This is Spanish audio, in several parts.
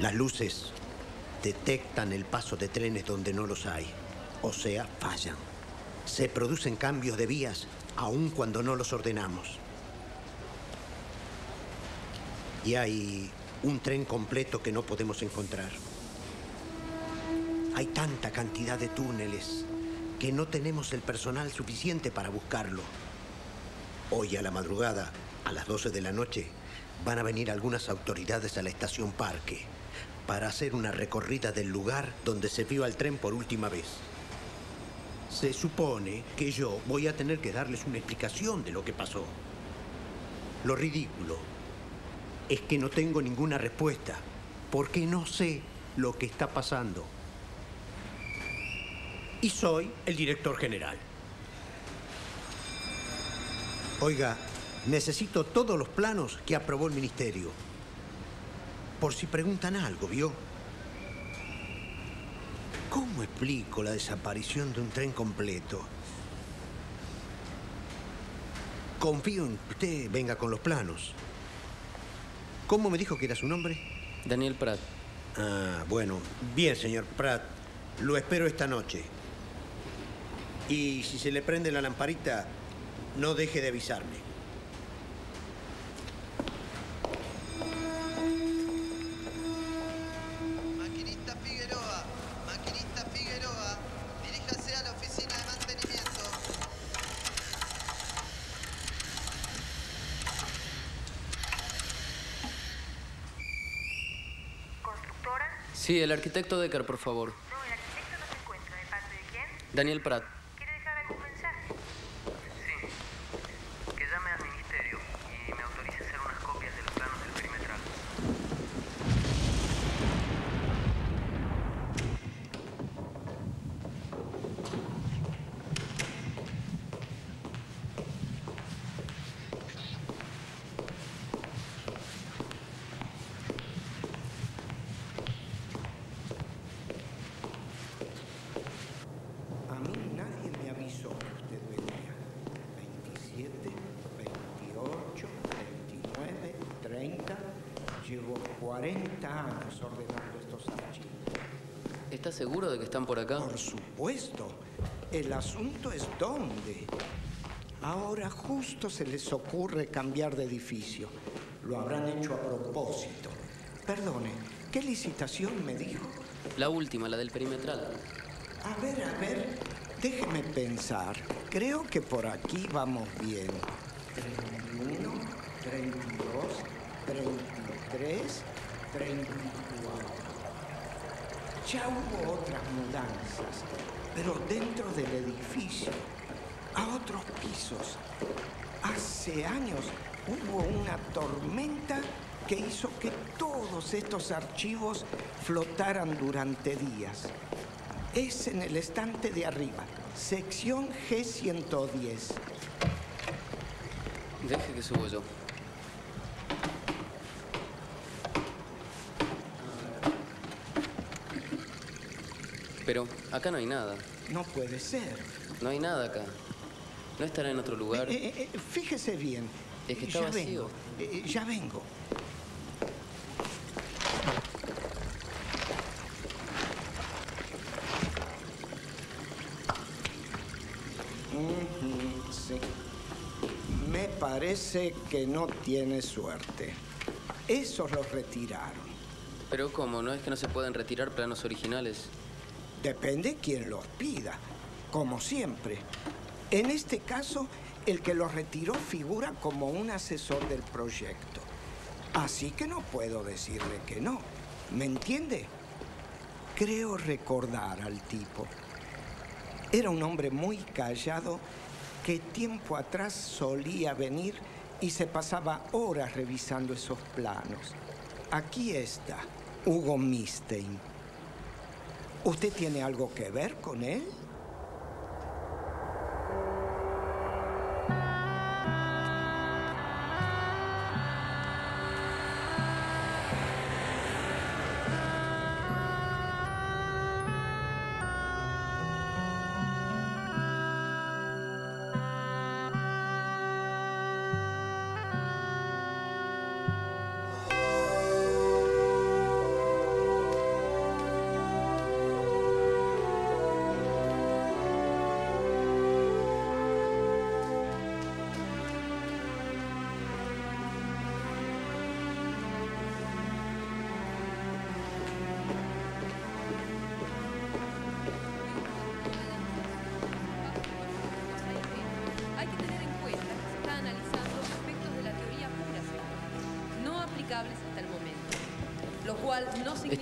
Las luces detectan el paso de trenes donde no los hay, o sea, fallan. Se producen cambios de vías aun cuando no los ordenamos. Y hay un tren completo que no podemos encontrar. Hay tanta cantidad de túneles que no tenemos el personal suficiente para buscarlo. Hoy a la madrugada, a las 12 de la noche, van a venir algunas autoridades a la estación Parque para hacer una recorrida del lugar donde se vio al tren por última vez. Se supone que yo voy a tener que darles una explicación de lo que pasó. Lo ridículo es que no tengo ninguna respuesta porque no sé lo que está pasando. Y soy el director general. Oiga, necesito todos los planos que aprobó el ministerio. Por si preguntan algo, ¿vio? ¿Cómo explico la desaparición de un tren completo? Confío en que usted venga con los planos. ¿Cómo me dijo que era su nombre? Daniel Pratt. Ah, bueno. Bien, señor Pratt. Lo espero esta noche. Y si se le prende la lamparita, no deje de avisarme. Sí, el arquitecto Decker, por favor. No, el arquitecto no se encuentra. ¿De parte de quién? Daniel Pratt. ¿Quiere dejar algún mensaje? Sí. Que llame al ministerio y me autorice a hacer unas copias de los planos del perimetral. A mí nadie me avisó que usted venía. 27, 28, 29, 30. Llevo 40 años ordenando estos archivos. ¿Está seguro de que están por acá? Por supuesto. El asunto es dónde. Ahora justo se les ocurre cambiar de edificio. Lo habrán hecho a propósito. Perdone, ¿qué licitación me dijo? La última, la del perimetral. A ver, a ver, déjeme pensar. Creo que por aquí vamos bien. 31, 32, 33, 34. Ya hubo otras mudanzas, pero dentro del edificio, a otros pisos. Hace años hubo una tormenta que hizo que todos estos archivos flotaran durante días. Es en el estante de arriba, sección G110. Deje que subo yo. Pero acá no hay nada. No puede ser. No hay nada acá. ¿No estará en otro lugar? Eh, eh, eh, fíjese bien. Es que está ya vacío. vengo. Eh, ya vengo. Sí. Me parece que no tiene suerte. Esos los retiraron. Pero ¿cómo? ¿No es que no se pueden retirar planos originales? Depende quién los pida, como siempre. En este caso, el que los retiró figura como un asesor del proyecto. Así que no puedo decirle que no. ¿Me entiende? Creo recordar al tipo. Era un hombre muy callado que tiempo atrás solía venir y se pasaba horas revisando esos planos. Aquí está, Hugo Mistein. ¿Usted tiene algo que ver con él?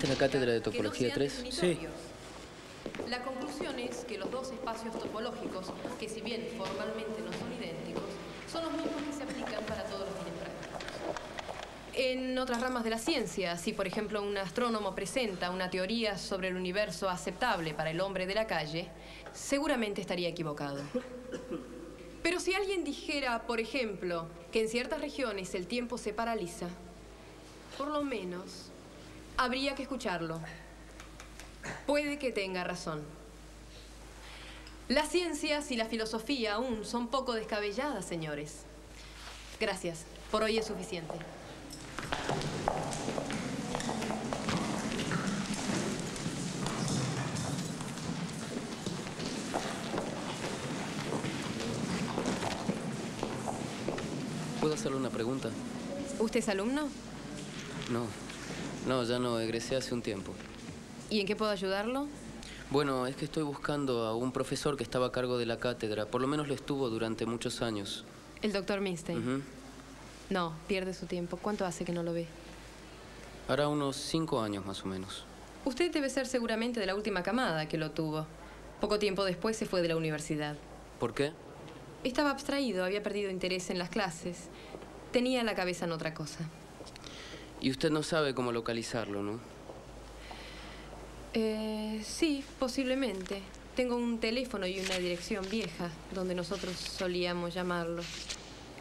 No significa ¿Esta es la cátedra de que no topología sean 3? definitorios. La conclusión es que los dos espacios topológicos, que si bien formalmente no son idénticos, son los mismos que se aplican para todos los fines prácticos. En otras ramas de la ciencia, si por ejemplo un astrónomo presenta una teoría sobre el universo aceptable para el hombre de la calle, seguramente estaría equivocado. Pero si alguien dijera, por ejemplo, que en ciertas regiones el tiempo se paraliza, por lo menos habría que escucharlo. Puede que tenga razón. Las ciencias y la filosofía aún son poco descabelladas, señores. Gracias. Por hoy es suficiente. ¿Puedo hacerle una pregunta? ¿Usted es alumno? No. No, ya no, egresé hace un tiempo. ¿Y en qué puedo ayudarlo? Bueno, es que estoy buscando a un profesor que estaba a cargo de la cátedra. Por lo menos lo estuvo durante muchos años. El doctor Minstein. Ujú. No, pierde su tiempo. ¿Cuánto hace que no lo ve? Hará unos cinco años más o menos. Usted debe ser seguramente de la última camada que lo tuvo. Poco tiempo después se fue de la universidad. ¿Por qué? Estaba abstraído, había perdido interés en las clases. Tenía la cabeza en otra cosa. Y usted no sabe cómo localizarlo, ¿no? Eh, sí, posiblemente. Tengo un teléfono y una dirección vieja donde nosotros solíamos llamarlo.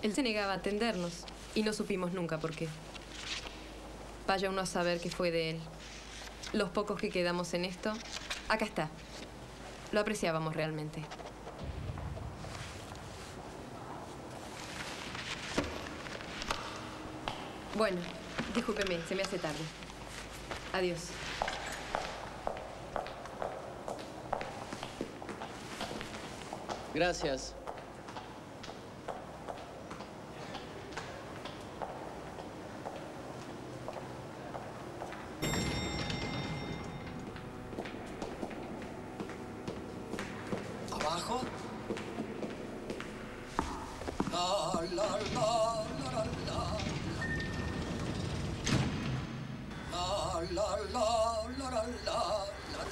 Él se negaba a atendernos y no supimos nunca por qué. Vaya uno a saber qué fue de él. Los pocos que quedamos en esto, acá está. Lo apreciábamos realmente. Bueno, discúlpeme, se me hace tarde. Adiós. Gracias.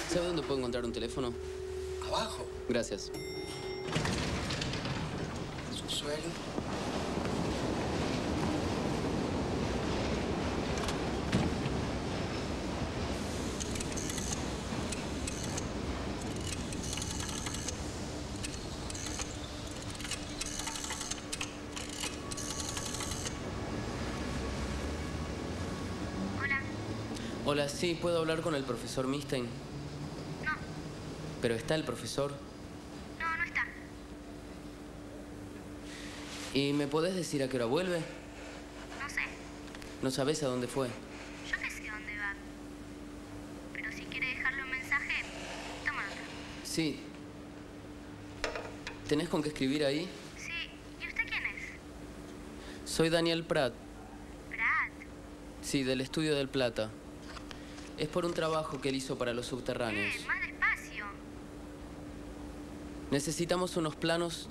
¿Sabe dónde puedo encontrar un teléfono? Abajo, Gracias. subsuelo. Hola. Hola, sí, ¿puedo hablar con el profesor Mistein? No, ¿Pero está el profesor? no, no está. ¿Y me podés decir a qué hora vuelve? No sé. ¿No sabés a dónde fue? Yo qué sé dónde va. Pero si quiere dejarle un mensaje, toma nota. Sí. ¿Tenés con qué escribir ahí? Sí. ¿Y usted quién es? Soy Daniel Pratt. Brad. Sí, del estudio del Plata. Es por un trabajo que él hizo para los subterráneos. Eh, despacio. Necesitamos unos planos